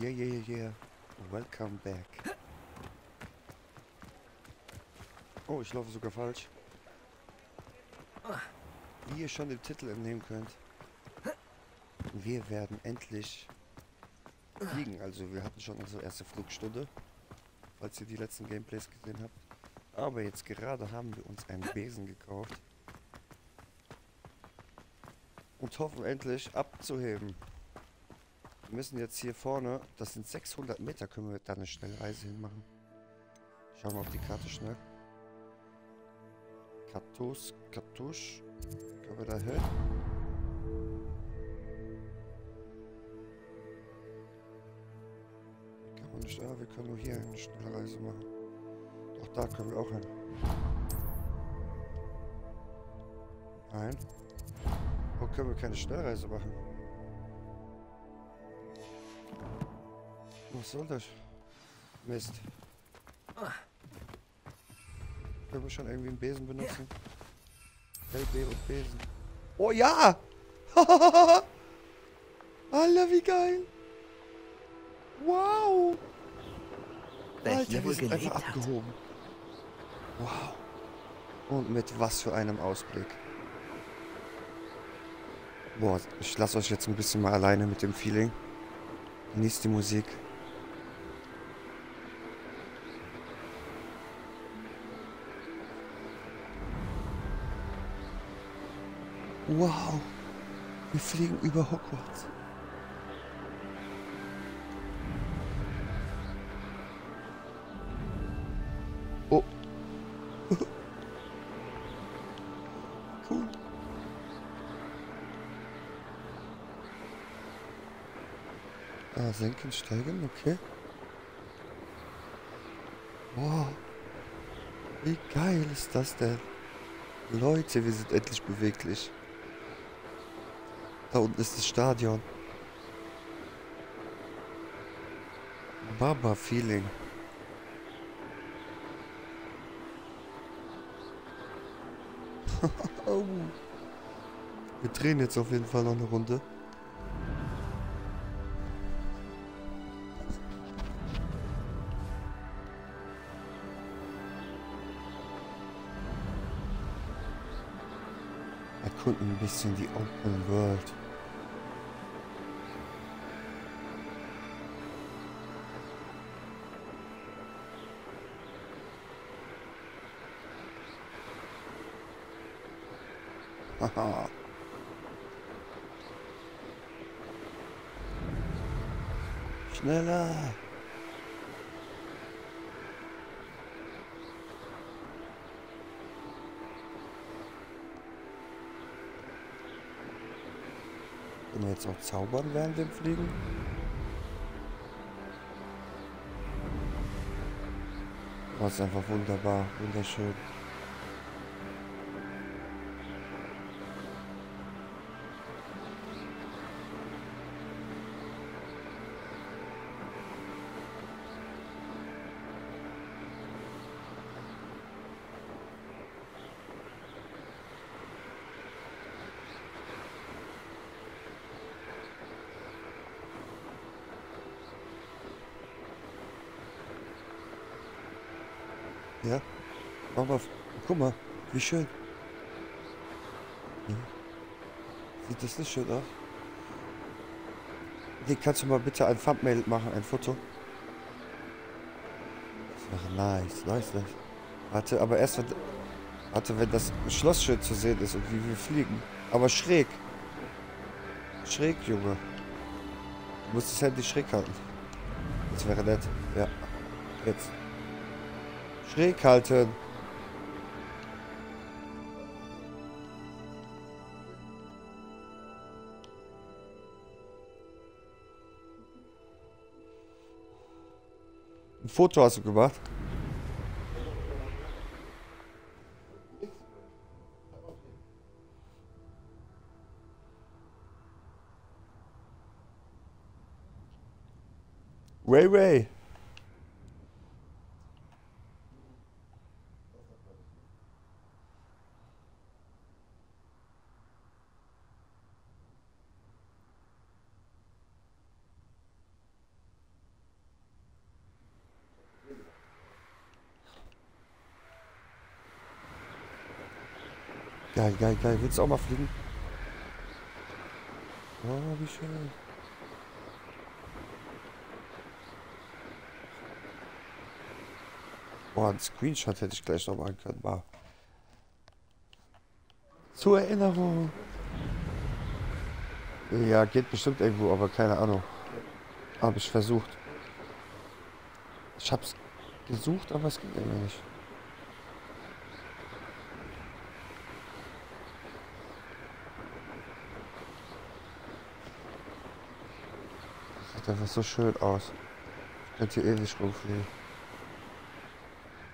Yeah, yeah, yeah. Welcome back. Oh, ich laufe sogar falsch. Wie ihr schon dem Titel entnehmen könnt, wir werden endlich fliegen. Also wir hatten schon unsere erste Flugstunde, falls ihr die letzten Gameplays gesehen habt. Aber jetzt gerade haben wir uns einen Besen gekauft. Und hoffen endlich abzuheben. Wir müssen jetzt hier vorne, das sind 600 Meter, können wir da eine Schnellreise hinmachen. Schauen wir auf die Karte schnell. Katus, Katusch. Können wir da hin? Kann man nicht, ah, wir können nur hier eine Schnellreise machen. Doch da können wir auch hin. Nein. Wo können wir keine Schnellreise machen? Was soll das? Mist. Können wir schon irgendwie einen Besen benutzen? LB und Besen. Oh ja! Alter, wie geil! Wow! Wer Alter, wir sind einfach hat. abgehoben. Wow. Und mit was für einem Ausblick. Boah, ich lasse euch jetzt ein bisschen mal alleine mit dem Feeling. Genießt die Musik. Wow. Wir fliegen über Hogwarts. Oh. cool. Ah, senken, steigen, okay. Wow. Wie geil ist das denn? Leute, wir sind endlich beweglich. Da unten ist das Stadion. Baba Feeling. oh. Wir drehen jetzt auf jeden Fall noch eine Runde. Erkunden ein bisschen die Open World. Schneller. Jetzt auch zaubern während dem Fliegen? Das ist einfach wunderbar, wunderschön. Ja. Mach mal. Guck mal, wie schön. Ja. Sieht das nicht schön aus? Nee, kannst du mal bitte ein Thumbnail machen, ein Foto? Das wäre nice, nice, nice. Warte, aber erst warte, wenn das Schloss schön zu sehen ist und wie wir fliegen. Aber schräg. Schräg, Junge. Du musst das Handy schräg halten. Das wäre nett. Ja. Jetzt. Schräg halten. Ein Foto hast du gemacht? Geil, geil, geil. Willst du auch mal fliegen? Oh, wie schön. Boah, ein Screenshot hätte ich gleich noch machen können. War. Zur Erinnerung. Ja, geht bestimmt irgendwo, aber keine Ahnung. Habe ich versucht. Ich hab's gesucht, aber es ging irgendwie nicht. Sieht einfach so schön aus. Ich könnte hier ewig rumfliegen.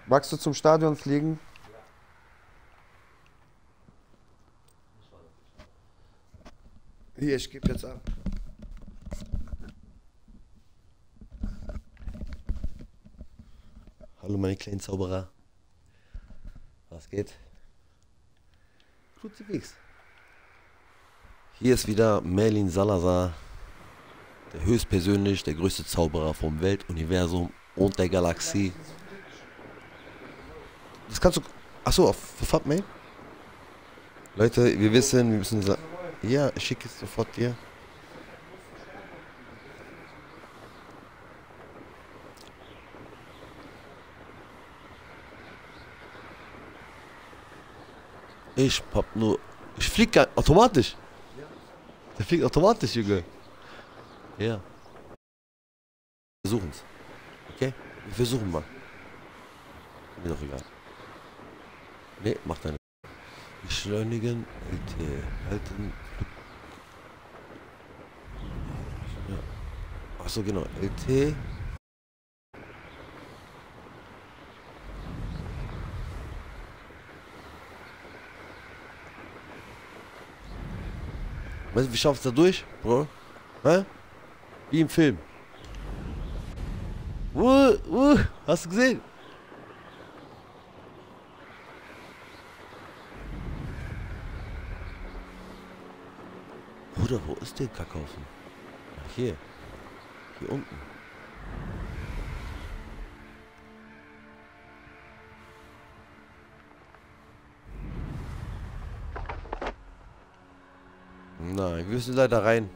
Magst du zum Stadion fliegen? Hier, ich gebe jetzt ab. Hallo meine kleinen Zauberer. Was geht? Kruzifix. Hier ist wieder Merlin Salazar, der höchstpersönlich der größte Zauberer vom Weltuniversum und der Galaxie. Das kannst du. Achso, auf Fabmail? Leute, wir wissen, wir müssen. Ja, ich schicke es sofort dir. Ich hab nur. Ich flieg automatisch. Der fliegt automatisch, Junge. Ja. Versuchen's. Okay? Wir versuchen mal. Mir doch egal. Nee, mach deine. Beschleunigen, LT, halten. Ja. Achso, genau, LT. Weißt du, wie schaffst du da durch, Bro? Hä? Wie im Film. Uh, uh, hast du gesehen? Bruder, wo ist der Kackhaufen? Hier. Hier unten. Nein, wir müssen leider rein.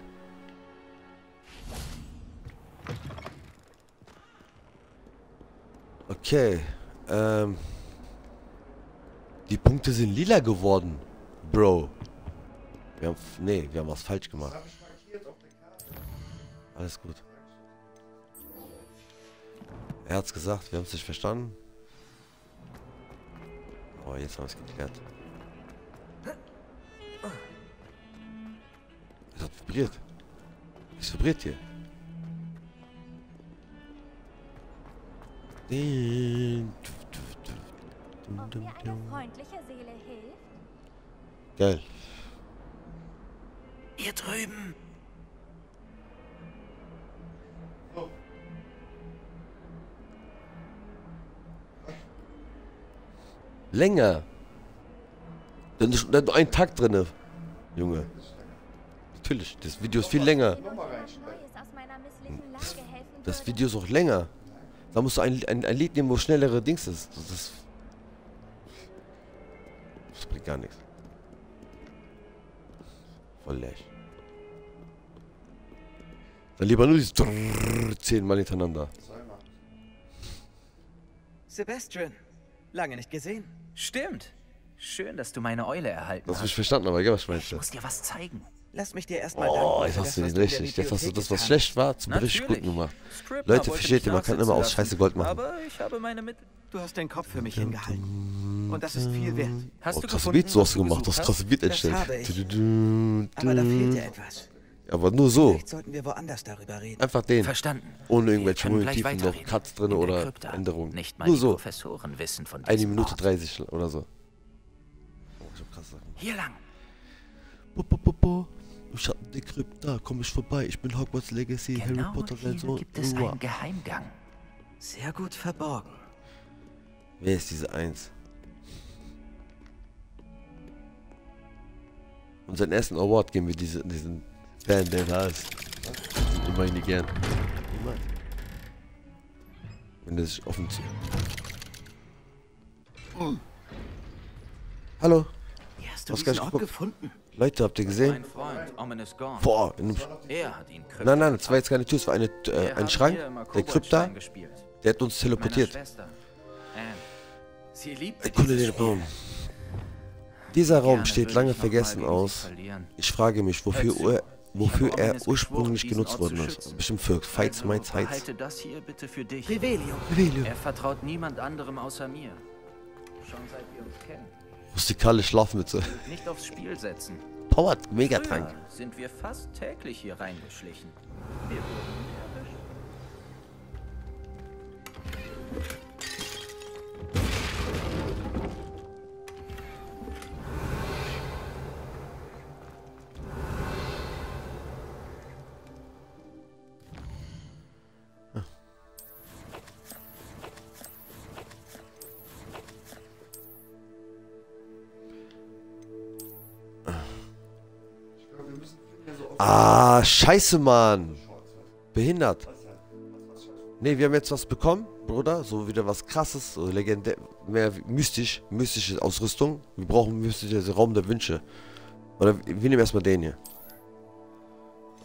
Okay. Ähm. Die Punkte sind lila geworden, Bro. Wir haben. Nee, wir haben was falsch gemacht. Alles gut. Er hat's gesagt, wir haben es nicht verstanden. Oh, jetzt haben wir es geklärt. Es hat vibriert. Es vibriert hier. Geil. Hier drüben. Länger. Dann ist da ist nur ein Takt drinne, Junge. Natürlich, das Video ist viel länger. Helfen Das würde. Video ist auch länger. Da musst du ein, ein, ein Lied nehmen, wo schnellere Dings ist. Das, ist das bringt gar nichts. Voll läch. Dann lieber nur dieses zehnmal hintereinander. Sebastian. Lange nicht gesehen. Stimmt. Schön, dass du meine Eule erhalten Das hab ich hast. verstanden, aber gell, was ich Ich meinte? muss dir was zeigen. Lass mich dir erstmal Oh, jetzt hast du der richtig. Jetzt hast du das, was schlecht war, zum richtig gut Natürlich. gemacht. Leute, versteht ihr, man kann immer aus. Scheiße Gold machen. Aber ich habe meine getan. Du hast den Kopf für mich hingehalten. Und das ist viel wert. Hast Oh, du krasse gefunden, Beats hast was du gemacht, du hast krasse Beat. Du-du-du, Aber da fehlt dir etwas. Aber nur so. Vielleicht sollten wir woanders darüber reden. Einfach den. Verstanden. Ohne irgendwelche Motiven, noch. Cuts drin In der oder Krypta. Änderungen. Nicht mal Nur so. Professoren wissen von Eine Minute Ort. 30 oder so. Oh, ich hab krasse Sachen. Hier lang. Bo, bo, bo, bo. Schatten der Krypta, komm ich vorbei. Ich bin Hogwarts Legacy, Genau Harry Potter, hier Sohn. gibt es Uah. einen Geheimgang. Sehr gut verborgen. Wer ist diese Eins? Unseren ersten Award geben wir diese, diesen Fan, der da ist. Ich nicht gern. Niemals. Wenn der sich offen zu. Hallo. Hier hast du diesen Ort gefunden? Leute, habt ihr gesehen? Boah, in Er nein, nein, das war jetzt keine Tür, es war eine, äh, ein Schrank, der Krypta, der hat uns teleportiert. Erkunde den Raum. Dieser Raum steht lange vergessen aus. Ich frage mich, wofür, er, wofür er ursprünglich genutzt worden ist. Bestimmt für Fights, Mights, Heights. Behalte das hier bitte für dich. Revelio. Er vertraut niemand anderem außer mir. Schon seit wir uns kennen. Rustikale Schlafmütze. Nicht aufs Spiel setzen. Powered Megatrank. Früher sind wir fast täglich hier reingeschlichen. Wir wurden erwischt. Ah, scheiße, Mann. Behindert. Nee, wir haben jetzt was bekommen, Bruder. So wieder was krasses, so legendär, mehr mystisch, mystische Ausrüstung. Wir brauchen mystische Raum der Wünsche. Oder wir nehmen erstmal den hier.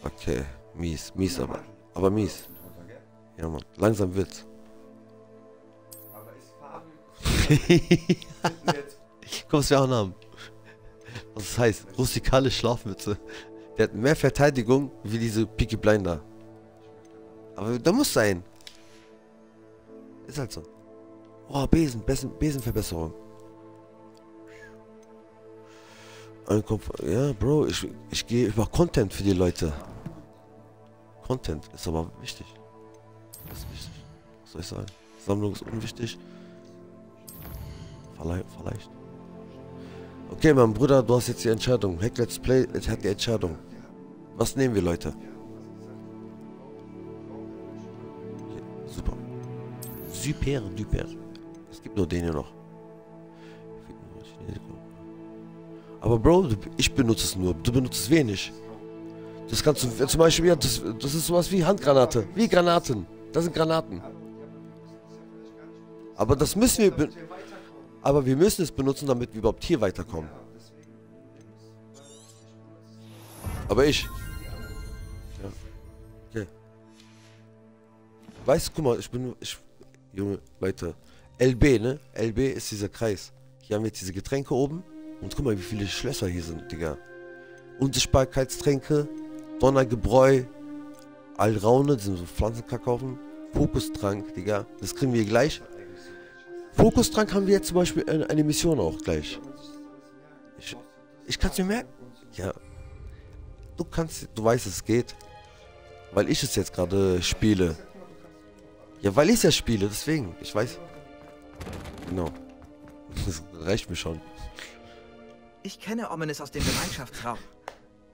Okay, mies, mies aber. Aber mies. Ja, Mann, langsam wird's. Guck, was wir auch haben. Was das heißt? Rustikale Schlafmütze. Der hat mehr Verteidigung wie diese Peaky Blinder. Aber da muss sein. Ist halt so. Oh, Besen, Besen Besenverbesserung. Ja, Bro, ich, ich gehe über Content für die Leute. Content ist aber wichtig. Ist wichtig. Was soll ich sagen? Sammlung ist unwichtig. Verlei vielleicht. Okay, mein Bruder, du hast jetzt die Entscheidung. Hack Let's Play hat die Entscheidung. Was nehmen wir, Leute? Hier, super. Super, duper. Es gibt nur den hier noch. Aber Bro, ich benutze es nur. Du benutzt es wenig. Das kannst du zum Beispiel, ja, das, das ist sowas wie Handgranate. Wie Granaten. Das sind Granaten. Aber das müssen wir... be- Aber wir müssen es benutzen, damit wir überhaupt hier weiterkommen. Aber ich. Ja. Okay. Weißt du, guck mal, ich bin. Ich, Junge, Leute. LB, ne? LB ist dieser Kreis. Hier haben wir jetzt diese Getränke oben. Und guck mal, wie viele Schlösser hier sind, Digga. Unsichtbarkeitstränke, Donnergebräu, Alraune, sind so Pflanzenkakaufen, Fokustrank, Digga. Das kriegen wir gleich. Fokustrank haben wir jetzt zum Beispiel eine, Mission auch gleich. Ich, ich kann es mir merken. Ja. Du kannst, du weißt, es geht. Weil ich es jetzt gerade spiele. Ja, weil ich es ja spiele, deswegen. Ich weiß. Genau. Das reicht mir schon. Ich kenne Ominous aus dem Gemeinschaftsraum.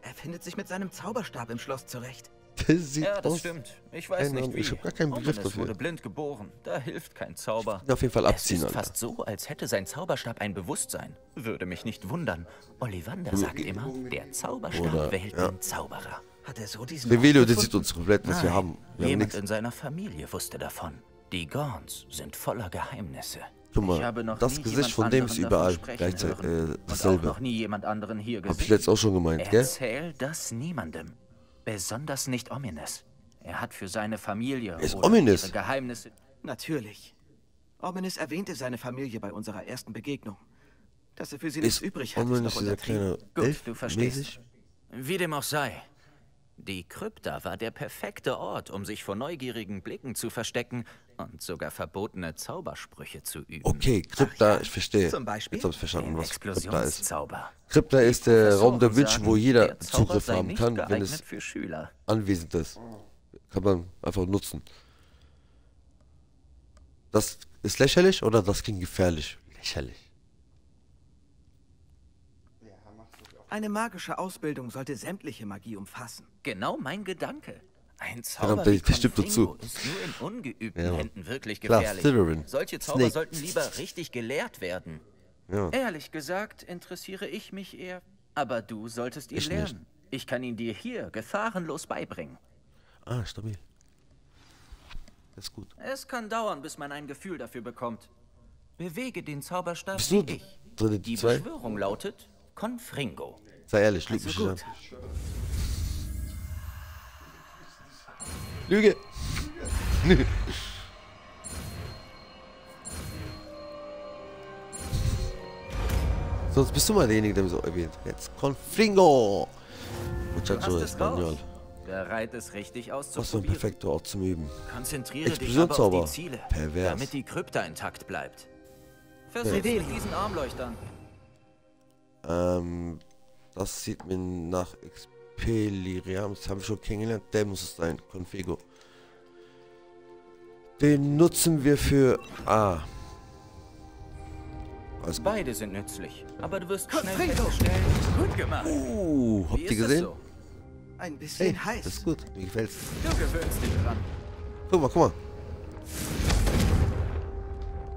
Er findet sich mit seinem Zauberstab im Schloss zurecht. Das sieht Ja, das aus. stimmt. Ich weiß Keine nicht Ahnung, wie. ich hab gar keinen Begriff Ominous dafür. wurde blind geboren. Da hilft kein Zauber. Auf jeden Fall Es abziehen, ist Alter. fast so, als hätte sein Zauberstab ein Bewusstsein. Würde mich nicht wundern. Ollivander sagt immer, der Zauberstab Oder, wählt ja. den Zauberer. Hat er so diesen Der Video, Ort der sieht uns komplett, was wir Nein, haben. Wir haben Jemand nichts. in seiner Familie wusste davon. Die Gorns sind voller Geheimnisse. Guck mal, ich habe noch das nie Gesicht von dem anderen ist überall gleichzeitig, äh, dasselbe. auch noch nie jemand anderen hier gesehen. Hab ich jetzt auch schon gemeint, gell? Erzähl das niemandem. Besonders nicht Ominous. Er hat für seine Familie ist oder Ominous. ihre Geheimnisse... Natürlich. Ominous erwähnte seine Familie bei unserer ersten Begegnung. Dass er für sie nichts Ist übrig hat, ist Ominous noch dieser untertrieben. kleine Gut, Elf du verstehst. mäßig? Wie dem auch sei. Die Krypta war der perfekte Ort, um sich vor neugierigen Blicken zu verstecken und sogar verbotene Zaubersprüche zu üben. Okay, Krypta, ja. ich verstehe. Zum Beispiel? Jetzt hab ich verstanden, Den was Krypta ist. Krypta ist der Raum der sagen, wo jeder Zugriff haben kann, wenn es für Schüler. anwesend ist. Kann man einfach nutzen. Das ist lächerlich oder das klingt gefährlich? Lächerlich. Eine magische Ausbildung sollte sämtliche Magie umfassen. Genau mein Gedanke. Ein Verdammt, Zauber stimmt dazu. ist nur in ungeübten Ja. Händen wirklich Klar, gefährlich. Slytherin. Solche Zauber Snake. sollten lieber richtig gelehrt werden. Ja. Ehrlich gesagt interessiere ich mich eher. Aber du solltest ihn Ich nicht. lernen. Ich kann ihn dir hier gefahrenlos beibringen. Ah, stabil. Das ist gut. Es kann dauern, bis man ein Gefühl dafür bekommt. Bewege den Zauberstab Bist wie ich. drin, Die zwei? Beschwörung lautet, Confringo. Sei ehrlich, lüg Also mich nicht an. Lüge! Sonst bist du mal derjenige, der mich so erwähnt. Jetzt Confringo! Muchacho Espanol. Bereit, es richtig Was für ein auszuprobieren. perfekter Ort zum Üben. Konzentriere dich aber auf die Ziele, Pervers. damit die Krypta intakt bleibt. Versuch Ja. mit diesen Armleuchtern. Ähm, das sieht mir nach Expelirium. Das haben wir schon kennengelernt. Der muss es sein. Configo. Den nutzen wir für. Ah. Alles gut. Beide sind nützlich, aber du wirst schnell feststellen, gut gemacht. Uh, habt Wie ihr gesehen? so? Ein bisschen Hey, heiß. das ist gut. Mir gefällt's. Du gewöhnst dich dran. Guck mal, guck mal.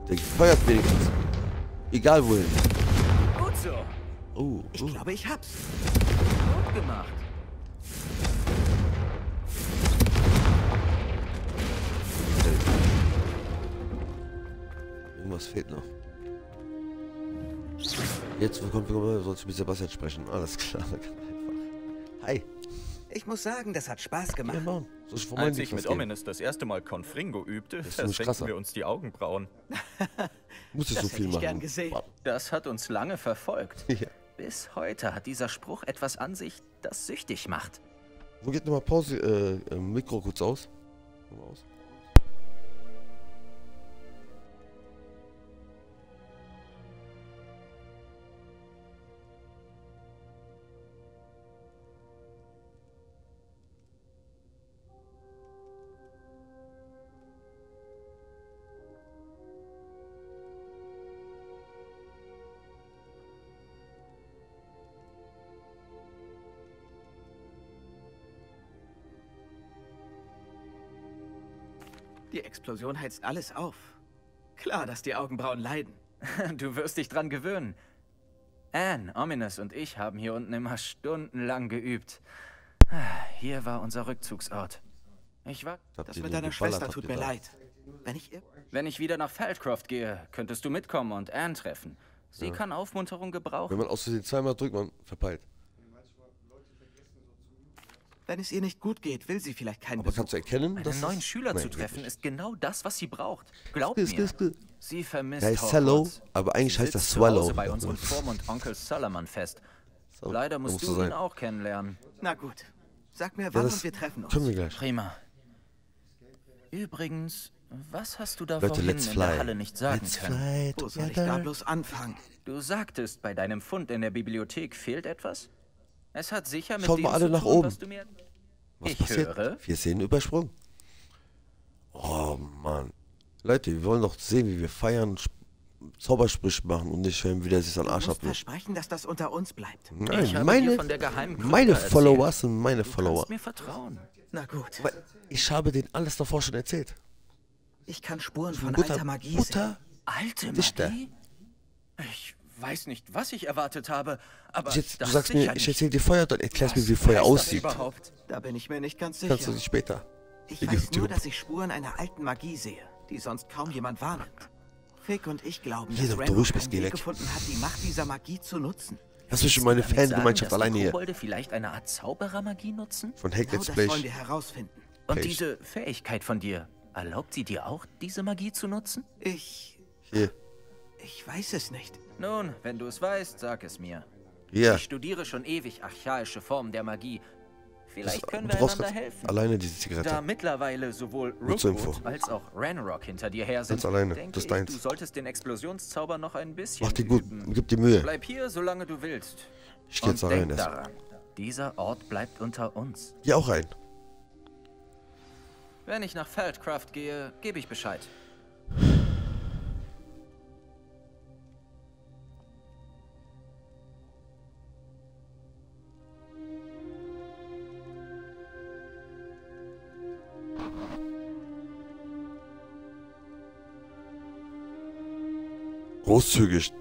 Der feuert wenigstens. Egal wohin. Gut so. Uh, Ich uh. glaube, ich hab's. Gut gemacht. Irgendwas fehlt noch. Jetzt kommt soll ich mit Sebastian sprechen. Alles klar. ganz einfach. Hi. Ich muss sagen, das hat Spaß Ja, gemacht. Ich von Als ich mit? Ominous das erste Mal Confringo übte, ist nämlich krasser. versenkten wir uns die Augenbrauen. Muss ich Das so hätte viel ich machen. gern gesehen. Wow. Das hat uns lange verfolgt. Ja. Bis heute hat dieser Spruch etwas an sich, das süchtig macht. Wo geht nochmal Pause? Äh, äh, Mikro kurz aus. Nochmal aus. Explosion heizt alles auf. Klar, dass die Augenbrauen leiden. Du wirst dich dran gewöhnen. Anne, Ominous und ich haben hier unten immer stundenlang geübt. Hier war unser Rückzugsort. Ich war... Das mit deiner Schwester tut mir leid. Wenn ich... Wenn ich wieder nach Feldcroft gehe, könntest du mitkommen und Anne treffen. Sie kann Aufmunterung gebrauchen. Wenn man aus Versehen zweimal drückt, man verpeilt. Wenn es ihr nicht gut geht, will sie vielleicht keinen Aber Besuch. kannst du erkennen, Einen dass neuen es- Schüler Nein, zu treffen, nicht. ist genau das, was sie braucht. Glaub Skill, skill, mir. skill. Sie vermisst heißt Hello, aber eigentlich Sie heißt Hause Swallow. bei unserem Vormund Onkel Solomon fest. So, Leider musst du sein. ihn auch kennenlernen. Na gut. Sag mir Ja, wann das und wir treffen uns. können wir gleich. Prima. Übrigens, was hast du da Leute, vorhin let's in fly. der Halle nicht sagen let's können? fly Wo soll ich da bloß anfangen? Du sagtest, bei deinem Fund in der Bibliothek fehlt etwas? Es hat sicher mit Schaut dem mal alle zu nach tun, oben. was du mir... Was ich passiert? höre. Vier Szenen übersprungen. Oh Mann. Leute, wir wollen doch sehen, wie wir feiern, Sp- Zaubersprüche machen und nicht hören, wie der sich Du Arsch abwischt. versprechen, dass das unter uns bleibt. Ich Nein, habe meine, meine erzählt. Follower sind meine Du Follower. kannst mir vertrauen. Na gut. Weil Ich habe denen alles davor schon erzählt. Ich kann Spuren von Mutter, alter Magie sehen. Mutter, Alte Dichter. Magie? Ich weiß nicht, was ich erwartet habe, aber ich jetzt, du sagst mir, sicher ich nicht. erzähl dir Feuer, dann erklärst mir, wie Feuer aussieht. überhaupt? Da bin ich mir nicht ganz Kannst du sicher. nicht später. Ich weiß nur, YouTube. dass ich Spuren einer alten Magie sehe, die sonst kaum jemand wahrnimmt. Fick und ich glauben, Hier, dass bist, einen Weg gefunden hat, die Macht dieser Magie zu nutzen. Lass mich in meine Fangemeinschaft alleine hier. Kobolde vielleicht eine Art Zauberermagie nutzen? Von Hack Genau Let's das Play. wollen wir herausfinden. Und Echt? diese Fähigkeit von dir, erlaubt sie dir auch, diese Magie zu nutzen? Ich... Hier. ich weiß es nicht. Nun, wenn du es weißt, sag es mir. Ja. Ich studiere schon ewig archaische Formen der Magie. Vielleicht können wir einander helfen. alleine diese Da Zigarette. mittlerweile sowohl Rookwood als auch Ranrock hinter dir her sind, Ganz alleine, denke das ist ich, deins. du solltest den Explosionszauber noch ein bisschen Mach dir gut, üben. gib dir Mühe. Bleib hier, solange du willst. Ich geh jetzt da rein daran, dieser Ort bleibt unter uns. Geh auch rein. Wenn ich nach Feldcraft gehe, gebe ich Bescheid. Großzügig.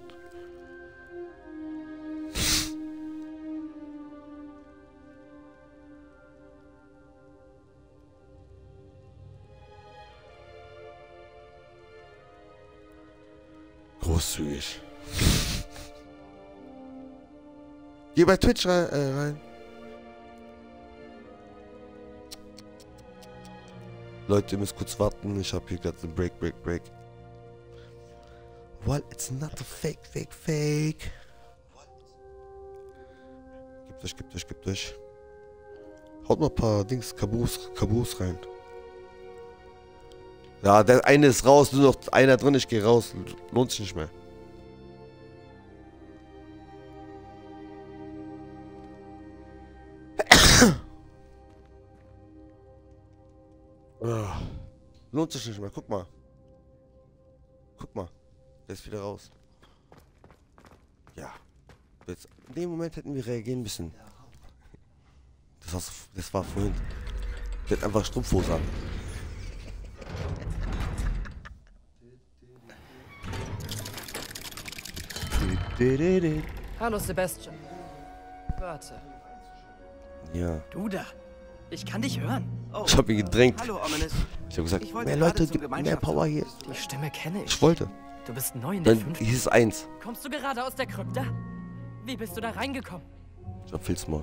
Großzügig. Geh bei Twitch rein. Äh, rein. Leute, ihr müsst kurz warten. Ich habe hier gerade einen Break, Break, Break. Well, it's not a fake, fake, fake. Gebt euch, gebt euch, gebt euch. Haut mal ein paar Dings, Kabus, Kabus rein. Ja, der eine ist raus, nur noch einer drin, ich gehe raus. Lohnt sich nicht mehr. Ah, Lohnt sich nicht mehr, guck mal. Der ist wieder raus. Ja. Jetzt, in dem Moment hätten wir reagieren müssen. Das, war's, das war vorhin. Der hat einfach Strumpfhose an. Hallo Sebastian. Warte. Ja. Du da. Ich kann dich hören. Oh, Ich hab ihn gedrängt. Hallo. Ich habe gesagt, mehr Leute, gibt mehr. Power hier. Die Stimme kenne ich. Ich wollte. Du bist neu in der Dann fünften. hieß es eins. Kommst du gerade aus der Krypta? Wie bist du da reingekommen? Ich hab viel's mal.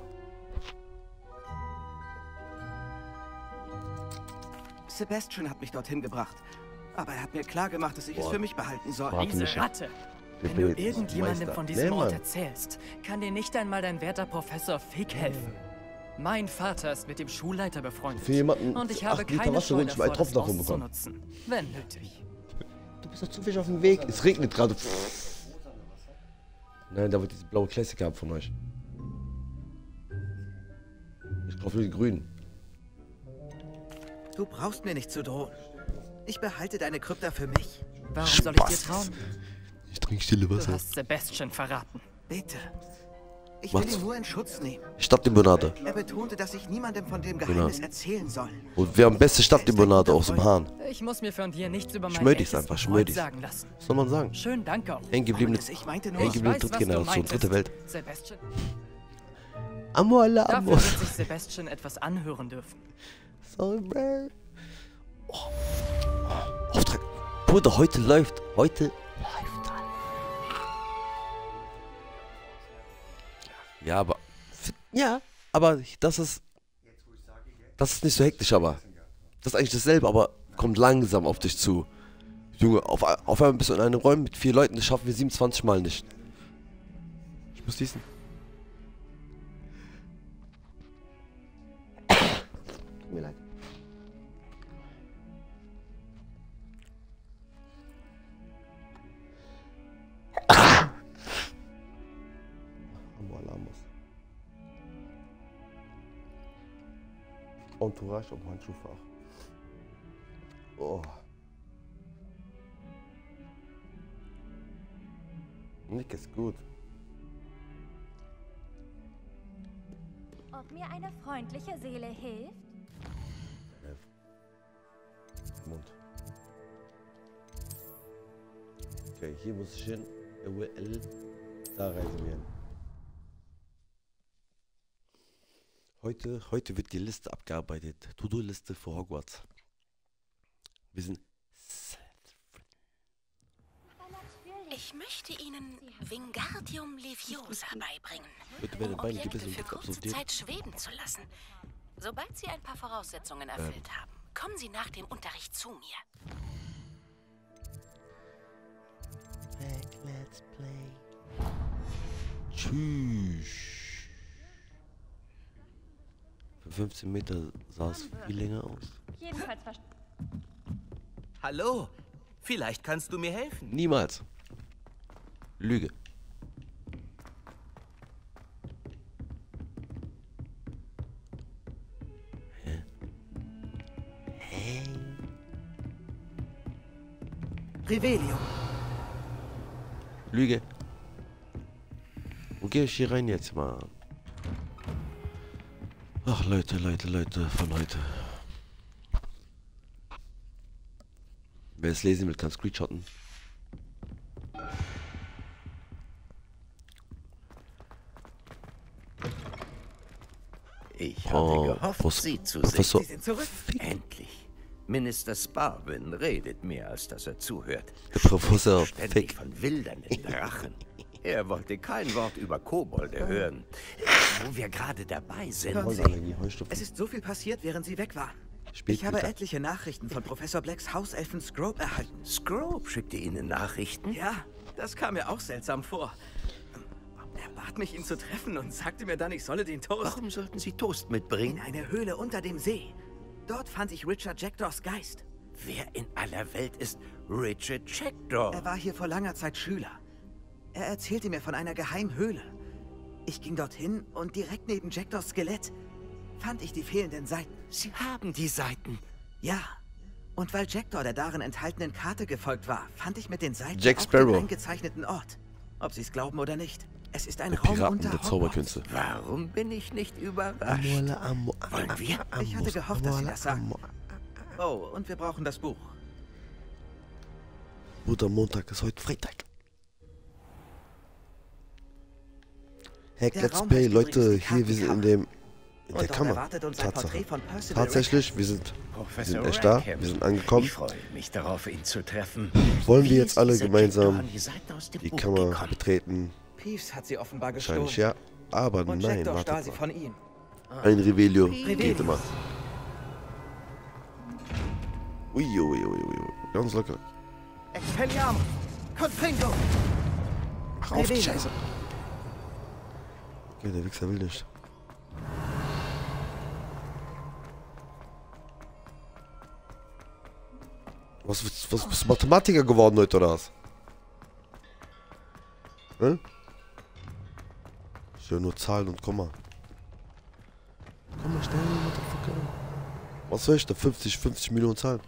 Sebastian hat mich dorthin gebracht. Aber er hat mir klar gemacht, dass ich es Boah. für mich behalten soll. Warte Diese. Ratte. Wenn du irgendjemandem Meister. von Nee, diesem Ort Mann. erzählst, kann dir nicht einmal dein werter Professor Fick helfen. Mein Vater ist mit dem Schulleiter befreundet. Für jemanden und ich habe Liter keine Wasser Scheu davor, das Tropfen davon bekommen. auszunutzen, wenn nötig. Du bist doch zufällig auf dem Weg. Es regnet gerade. Nein, da wird diese blaue Klassiker haben von euch. Ich kaufe nur die grünen. Du brauchst mir nicht zu drohen. Ich behalte deine Krypta für mich. Warum soll ich dir Spaß. trauen? Ich trinke stille Du Wasser. hast Sebastian verraten. Bitte. Ich will Macht's. ihn nur in Schutz nehmen. Stadtlimonade. Er betonte, dass ich niemandem von dem Geheimnis erzählen soll. Und wir haben beste Stadtlimonade aus dem Hahn. Ich muss mir von dir nichts über Schmödi's ältesten einfach, schmödi's. sagen lassen. Was soll man sagen? Schönen Dank auch. Hängen gebliebene, Ominous, ich meinte nur... hängen Ich gebliebene weiß, was du Drittgeneration, dritte Welt. Sebastian. Amor la Dafür amor. wird sich Sebastian etwas anhören dürfen. Sorry, bro. Oh. Auftrag. Bruder, heute läuft. Heute läuft. Ja, aber. Ja, aber das ist. Das ist nicht so hektisch, aber. Das ist eigentlich dasselbe, aber kommt langsam auf dich zu. Junge, auf, auf einmal bist du in einem Räumen mit vier Leuten, das schaffen wir 27 Mal nicht. Ich muss diesen. Entourage auf Handschuhfach. Oh. Nick ist gut. Ob mir eine freundliche Seele hilft? Mund. Okay, hier muss ich hin. Da reisen wir hin. Heute, heute wird die Liste abgearbeitet. To-Do-Liste für Hogwarts. Wir sind. Ich möchte Ihnen Wingardium Leviosa beibringen, Bitte werden um Beine Objekte für kurze. Zeit schweben zu lassen. Sobald Sie ein paar Voraussetzungen erfüllt haben, kommen Sie nach dem Unterricht zu mir. Let's play. Tschüss. Für 15 Meter sah es viel länger aus. Jedenfalls. Hallo, vielleicht kannst du mir helfen. Niemals. Lüge. Hä? Hä? Revelio. Lüge. Wo gehe ich hier rein jetzt mal? Ach Leute, Leute, Leute von heute. Wer es lesen will, kann screenshotten. Ich Oh, hatte gehofft, Prof- Sie zu Professor. Sie sind zurück. sehen. Endlich. Minister Sparwin redet mehr, als dass er zuhört. Der Professor Fick. von wildernden Drachen. Er wollte kein Wort über Kobolde hören. Wo wir gerade dabei sind. Sie, es ist so viel passiert, während Sie weg waren. Spät Ich habe etliche Nachrichten von Professor Blacks Hauselfen Scrope erhalten. Scrope schickte Ihnen Nachrichten? Ja, das kam mir auch seltsam vor. Er bat mich, ihn zu treffen und sagte mir dann, ich solle den Toast Warum sollten Sie Toast in mitbringen? eine Höhle unter dem See. Dort fand ich Richard Jackdaws Geist. Wer in aller Welt ist Richard Jackdaw? Er war hier vor langer Zeit Schüler. Er erzählte mir von einer geheimen Höhle. Ich ging dorthin und direkt neben Jackdaws Skelett fand ich die fehlenden Seiten. Sie haben die Seiten. Ja. Und weil Jackdaw der darin enthaltenen Karte gefolgt war, fand ich mit den Seiten Jack auch Sparrow. den eingezeichneten Ort. Ob Sie es glauben oder nicht. Es ist ein Der Raum Piraten unter der Hogwarts. Zauberkünste. Warum bin ich nicht überrascht? Amole, amo, Wollen wir? Ich hatte gehofft, dass Sie das sagen. Oh, und wir brauchen das Buch. Bruder, Montag ist heute Freitag. Hack, Der Let's Raum Play, Leute, hier, wir sind in dem, in der Kammer. Tatsache. Tatsächlich, wir sind, wir sind echt da, wir sind angekommen. Ich freue mich darauf, ihn zu treffen. Wollen Wie wir jetzt alle gemeinsam die Kammer gekommen? betreten? Peeves hat sie offenbar gestohlen. Wahrscheinlich ja. Aber Und nein, wartet sie mal. von ihm. Ein Revelio Revelio. geht immer. Ui, ui, ui, ui, ui. Ganz locker. Expelliarmus! Confringo! Ach, auf die Revelio. Scheiße. Okay, der Wichser will nicht. Was, was, bist du Mathematiker geworden heute oder was? Hä? Ich höre nur Zahlen und Komma. Komm mal schnell, Motherfucker. Was soll ich da? 50, 50 Millionen Zahlen.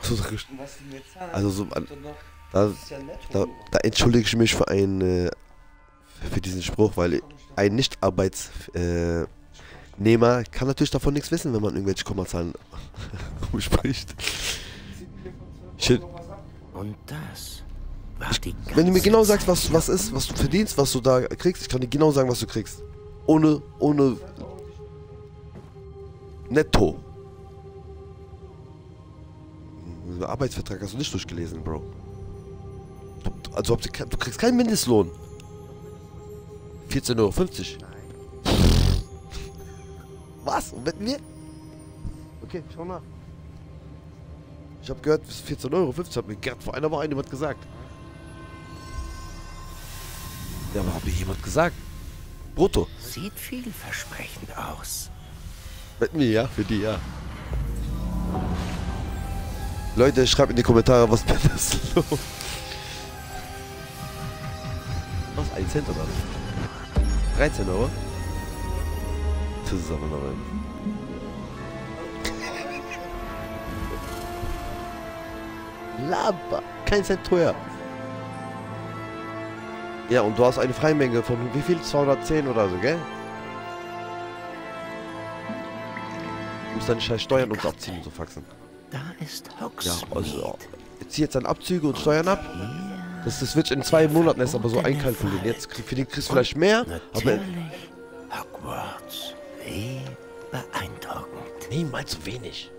Achso, da Also so da, da, da entschuldige ich mich für einen äh, für diesen Spruch, weil ein Nicht-Arbeitsnehmer äh, kann natürlich davon nichts wissen, wenn man irgendwelche Kommazahlen spricht. Ich, Und das war die wenn du mir genau sagst, was, was ist, was du verdienst, was du da kriegst, ich kann dir genau sagen, was du kriegst. Ohne, ohne Netto. Arbeitsvertrag hast du nicht durchgelesen, Bro. Also du kriegst keinen Mindestlohn. 14,50 Euro. Was? Und wetten wir? Okay, schau nach. Ich habe gehört, bis 14,50 Euro. Hat mir gerade vor einer Woche jemand gesagt. Ja, aber hat mir jemand gesagt? Brutto. Sieht vielversprechend aus. Wetten wir, ja? Für die, ja. Leute, schreibt in die Kommentare, was mit das los? Was? 1 Cent oder was? 13 Euro? Ein. Laber! Kein Cent teuer. Ja, und du hast eine Freimenge von wie viel? 210 oder so, gell? Du musst deine scheiß Steuern uns abziehen und so faxen. Da ist Ja, Hogsmeade. also zieh jetzt dann Abzüge und Steuern ab. Das, das wird in zwei Monaten erst aber so einkalkulieren. Jetzt krieg- für den kriegst du vielleicht mehr, aber Natürlich Hogwarts. Wie beeindruckend. nee, mal zu wenig.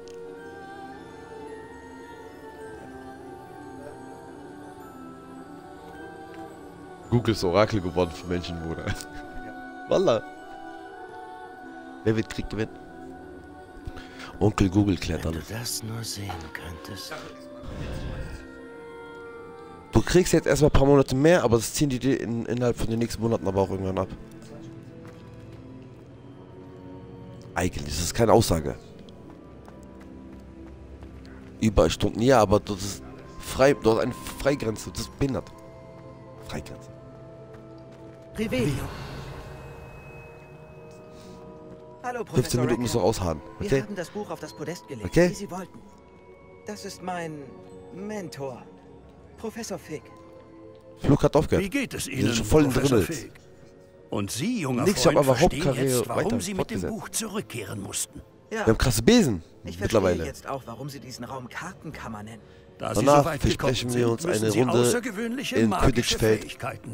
Google ist Orakel geworden für Menschen, Bruder. Wallah. Wer wird Krieg gewinnen? Onkel Google klärt Wenn du alles. das nur sehen könntest. Du kriegst jetzt erstmal ein paar Monate mehr, aber das ziehen die dir in, innerhalb von den nächsten Monaten aber auch irgendwann ab. Eigentlich ist es keine Aussage. Überstunden, ja, aber das ist frei, du hast eine Freigrenze, das ist behindert. Freigrenze. Revelio. Hallo, 15 Professor Minuten musst du Rackham. ausharren, Wir okay? haben das Buch auf das Podest gelegt, Okay. wie Sie wollten. Das ist mein Mentor, Professor Fick. Flug hat aufgehört. Wie geht es Wir Ihnen, sind schon voll Professor drin. Und Sie, junger Nix, ich Freund, aber verstehen Hauptkarriere jetzt, warum weiter Sie mit dem. Buch zurückkehren mussten. Ja, Wir haben krasse Besen ich mittlerweile. jetzt auch, warum Sie diesen Raum Kartenkammer nennen. Da Sie Danach so gekommen wir uns eine Runde außergewöhnliche in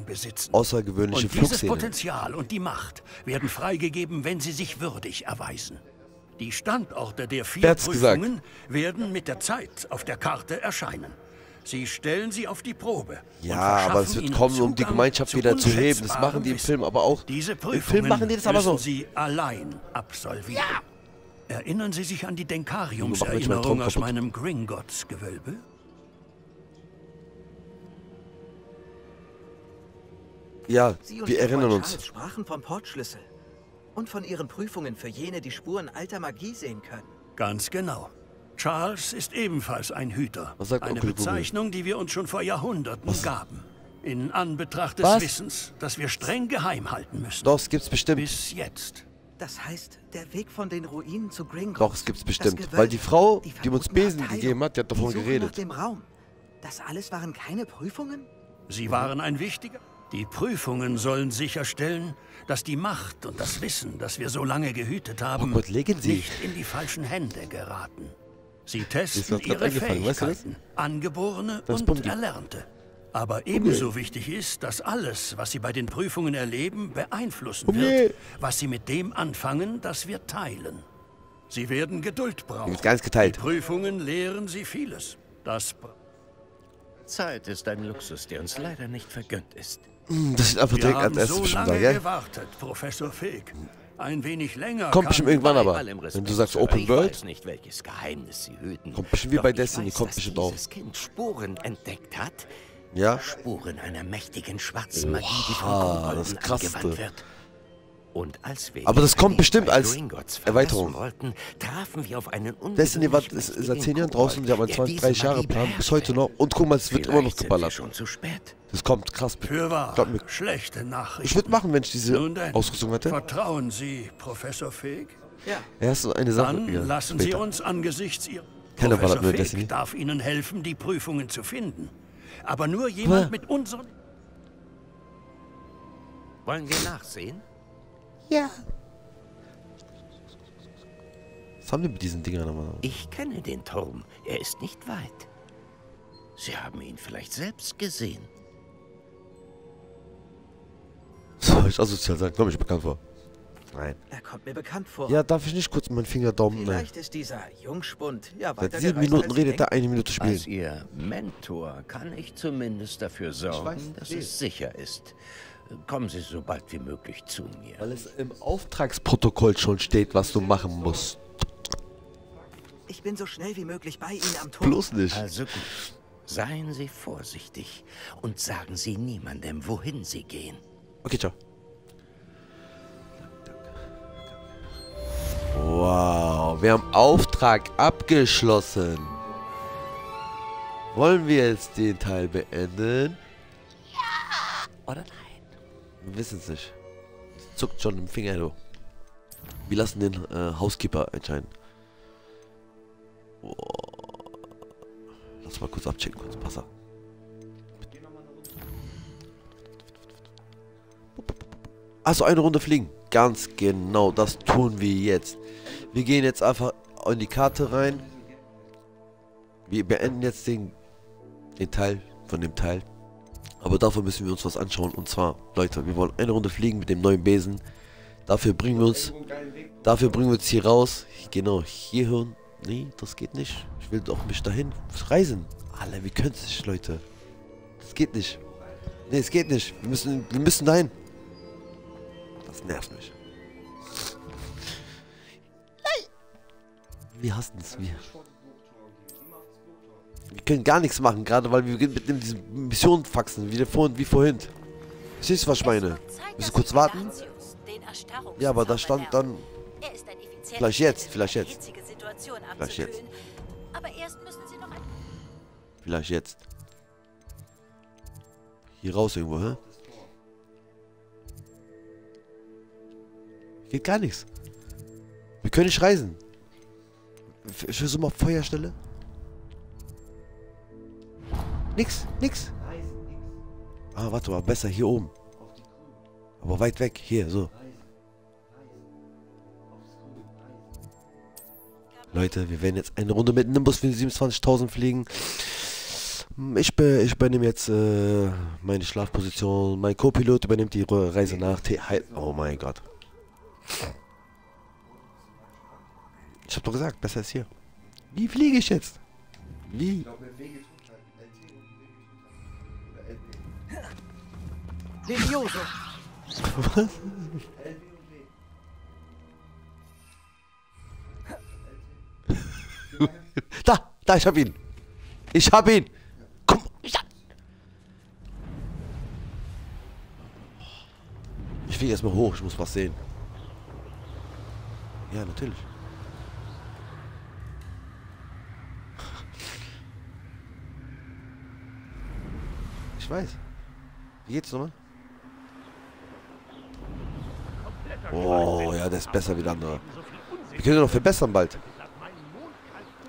besitzen. Außergewöhnliche Und dieses. Potenzial und die Macht werden freigegeben, wenn Sie sich würdig erweisen. Die Standorte der vier hat's gesagt? Prüfungen werden mit der Zeit auf der Karte erscheinen. Sie stellen sie auf die Probe. Ja, aber es wird kommen, um die Gemeinschaft wieder zu heben. Das machen die im Film aber auch. Diese Im Film machen die das aber so. Sie allein absolvieren. Ja. Erinnern Sie sich an die Denkariumserinnerung den aus meinem Gringotts-Gewölbe? Ja, Sie und wir erinnern uns. Charles sprachen vom Portschlüssel. Und von ihren Prüfungen für jene, die Spuren alter Magie sehen können. Ganz genau. Charles ist ebenfalls ein Hüter. Was sagt Eine Onkel Google? Bezeichnung, die wir uns schon vor Jahrhunderten gaben. In Anbetracht des Was? Wissens, dass wir streng geheim halten müssen. Doch, es gibt's bestimmt. Bis jetzt. Das heißt, der Weg von den Ruinen zu Gringotts. Doch, es gibt's das bestimmt. Gewölbe, Weil die Frau, die die uns Besen Abteilung, gegeben hat, die hat davon die Suche geredet. Nach dem Raum. Das alles waren keine Prüfungen? Sie waren ein wichtiger. Die Prüfungen sollen sicherstellen, dass die Macht und das Wissen, das wir so lange gehütet haben, Oh Gott, legen Sie. nicht in die falschen Hände geraten. Sie Ist testen ihre eingefallen, weißt du das? Fähigkeiten, angeborene Das und erlernte. Aber ebenso wichtig ist, dass alles, was sie bei den Prüfungen erleben, beeinflussen Okay. wird, was sie mit dem anfangen, das wir teilen. Sie werden Geduld brauchen. Nicht geteilt. Die Prüfungen lehren sie vieles. Das Zeit ist ein Luxus, der uns leider nicht vergönnt ist. Hm, Das sieht einfach Wir direkt als haben erstes so lange gewartet, Professor Fig. Ein wenig länger Kommt bestimmt irgendwann aber. Wenn du sagst Open World, nicht. Kommt bestimmt wie bei Destiny, weiß, kommt bestimmt auch. Kind Spuren entdeckt hat. ja? Spuren einer mächtigen schwarzen Magie, die von Kobolden das angewandt wird. Und als wir Aber das kommt bestimmt als Erweiterung. Wollten, trafen wir auf einen Destiny war, ist, ist seit mächtigen 10 Jahren draußen, die haben einen der 20, diese 30 Jahre Plan, bis heute noch. Und guck mal, es wird immer noch geballert. schon zu spät. Das kommt krass. Für wahr. Glaub mir. Schlechte Nachrichten. Ich würde machen, wenn ich diese denn, Ausrüstung hätte. Vertrauen Sie, Professor Fig? Ja. Erst eine Sache. Dann ja, lassen Sie später. uns angesichts Ihrer... Keiner ballert Professor nur Destiny. Darf Ihnen helfen, die Prüfungen zu finden. Aber nur jemand Hä? mit unseren... Wollen wir nachsehen? Was haben wir mit diesen Dingern nochmal? Ich kenne den Turm. Er ist nicht weit. Sie haben ihn vielleicht selbst gesehen. Soll ich asozial sein? Komm ich bekannt vor. Nein. Er kommt mir bekannt vor. Ja, darf ich nicht kurz meinen Finger daumen? Vielleicht ist dieser Jungspund ja Seit sieben Minuten redet er, eine Minute spielen. Als Ihr Mentor kann ich zumindest dafür sorgen, weiß, dass es sicher ist. Kommen Sie so bald wie möglich zu mir. Weil es im Auftragsprotokoll schon steht, was du machen musst. Ich bin so schnell wie möglich bei Ihnen am Turm. Bloß nicht. Also gut. Seien Sie vorsichtig und sagen Sie niemandem, wohin Sie gehen. Okay, ciao. Wow, wir haben Auftrag abgeschlossen. Wollen wir jetzt den Teil beenden? Ja oder nein? Wissen es nicht. Zuckt schon im Finger, du. Wir lassen den äh, Housekeeper entscheiden. Oh. Lass mal kurz abchecken, kurz Passer. Achso, eine Runde fliegen. Ganz genau, das tun wir jetzt. Wir gehen jetzt einfach in die Karte rein. Wir beenden jetzt den, den Teil von dem Teil. Aber dafür müssen wir uns was anschauen. Und zwar, Leute, wir wollen eine Runde fliegen mit dem neuen Besen. Dafür bringen wir uns, dafür bringen wir uns hier raus. Genau, hier hin. Nee, das geht nicht. Ich will doch mich dahin reisen. Alle, wir können es nicht, Leute. Das geht nicht. Nee, es geht nicht. Wir müssen, wir müssen dahin. Das nervt mich. Nein! Wir hassen es. Wir, wir können gar nichts machen, gerade weil wir mit dem- diesen Missionen faxen, wie, vorhin, wie vorhin. Verstehst du, was ich meine? Müssen wir kurz warten? Ja, aber da stand dann... Vielleicht jetzt, vielleicht jetzt. Vielleicht jetzt. Vielleicht jetzt. Hier raus irgendwo, hä? Geht gar nichts. Wir können nicht reisen. Ich versuche mal Feuerstelle. Nix, nix. Ah, warte mal, besser hier oben. Aber weit weg, hier, so. Leute, wir werden jetzt eine Runde mit Nimbus für 27.000 fliegen. Ich, be ich übernehme jetzt äh, meine Schlafposition. Mein Co-Pilot übernimmt die Re- Reise nach T. Oh mein Gott. Ich hab doch gesagt, besser ist hier. Wie fliege ich jetzt? Wie? Levioso! Was? da, da, ich hab ihn. Ich hab ihn. Komm, ich hab... Ich fliege erstmal hoch, ich muss was sehen. Ja, natürlich. Ich weiß. Wie geht's nochmal? Oh, ja, der ist besser wie der andere. Wir können ihn noch verbessern bald.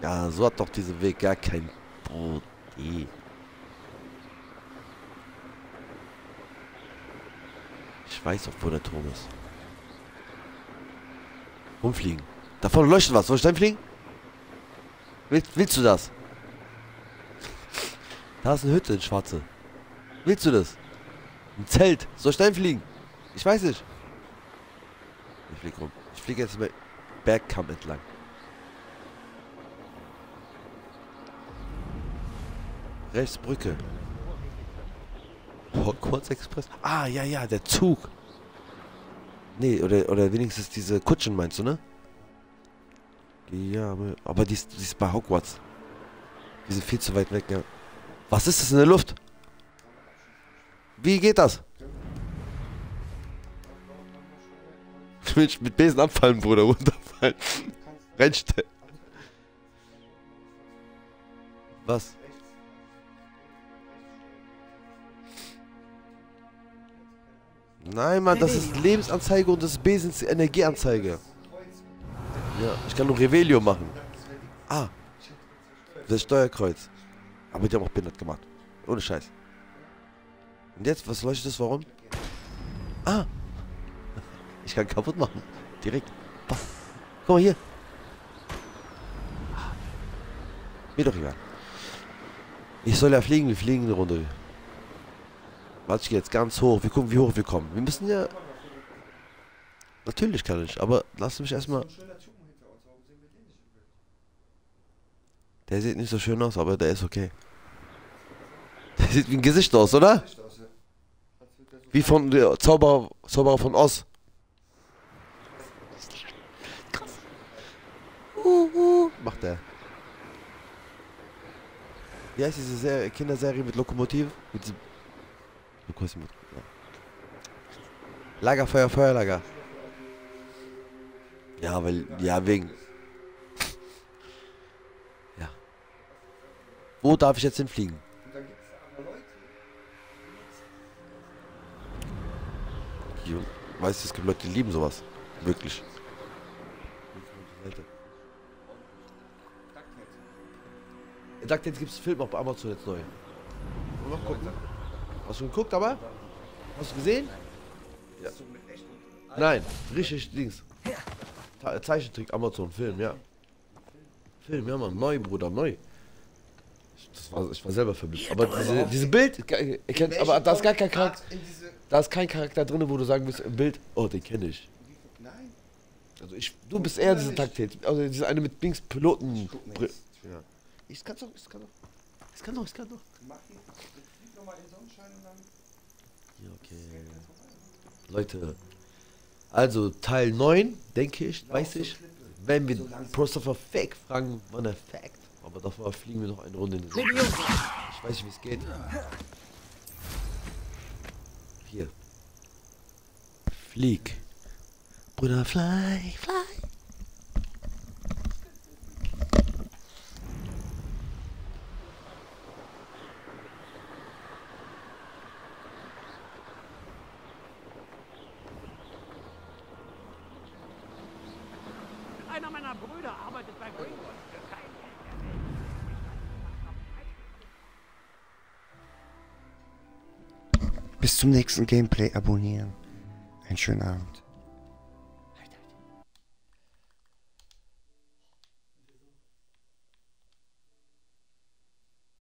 Ja, so hat doch dieser Weg gar kein Brot. Ich weiß auch, wo der Turm ist. Rumfliegen. Da vorne leuchtet was. Soll ich dann fliegen? Willst, willst du das? Da ist eine Hütte in Schwarze. Willst du das? Ein Zelt. Soll ich dahin fliegen? Ich weiß nicht. Ich fliege rum. Ich fliege jetzt über Bergkamm entlang. Rechts Brücke. Hogwarts Express. Ah, ja, ja, der Zug. Nee, oder, oder wenigstens diese Kutschen meinst du, ne? Ja, aber- aber die ist, die ist bei Hogwarts. Die sind viel zu weit weg, ja. Was ist das in der Luft? Wie geht das? Will mit Besen abfallen, Bruder, runterfallen. Rennstellen. Was? Nein, Mann, das ist Lebensanzeige und das ist Besens Energieanzeige. Ja, ich kann nur Revelio machen. Ah. Das Steuerkreuz. Aber die haben auch behindert gemacht. Ohne Scheiß. Und jetzt, was leuchtet das? Warum? Ah. Ich kann kaputt machen. Direkt. Boah. Guck mal hier. Mir doch egal. Ich soll ja fliegen, wir fliegen eine Runde. Warte, ich gehe jetzt ganz hoch. Wir gucken, wie hoch wir kommen. Wir müssen ja... Natürlich kann ich, aber lass mich erstmal... Der sieht nicht so schön aus, aber der ist okay. Der sieht wie ein Gesicht aus, oder? Wie von der Zauberer, Zauberer von Oz. Uh, uh, macht der. Wie heißt diese Serie, Kinderserie mit Lokomotive? Mit diesem. Ja. Lagerfeuer, Feuerlager. Ja, weil, ja, wegen. Ja. Wo darf ich jetzt hinfliegen? Weißt du, es gibt Leute, die lieben sowas. Wirklich. DuckTales gibt es Film auch bei Amazon jetzt neu. Noch gucken. Hast du geguckt, aber? Hast du gesehen? Ja. Nein, richtig Dings. Zeichentrick, Amazon, Film, ja. Film, ja Mann, neu, Bruder, neu. Das war, ich war selber verblüfft. Aber diese, diese Bild, ihr kennt, aber da ist gar kein Charakter. Da ist kein Charakter drin, wo du sagen willst im Bild, oh, den kenne ich. Nein. Also ich, du bist eher diese Taktik. Also diese eine mit Dings Piloten. Ja. Ich kann doch, ich kann doch. Ich kann doch, ich kann doch. Mach ihn, flieg nochmal in Sonnenschein und dann. Ja, okay. Leute, also Teil 9, denke ich, weiß ich, wenn wir Christopher Fake fragen, wann er Fact. Aber davor fliegen wir noch eine Runde in den. Levioso! Ich weiß nicht, wie es geht. Hier. Flieg. Bruder, fly, fly. Einer meiner Brüder arbeitet bei Greenwood. Für kein Bis zum nächsten Gameplay abonnieren. Einen schönen Abend.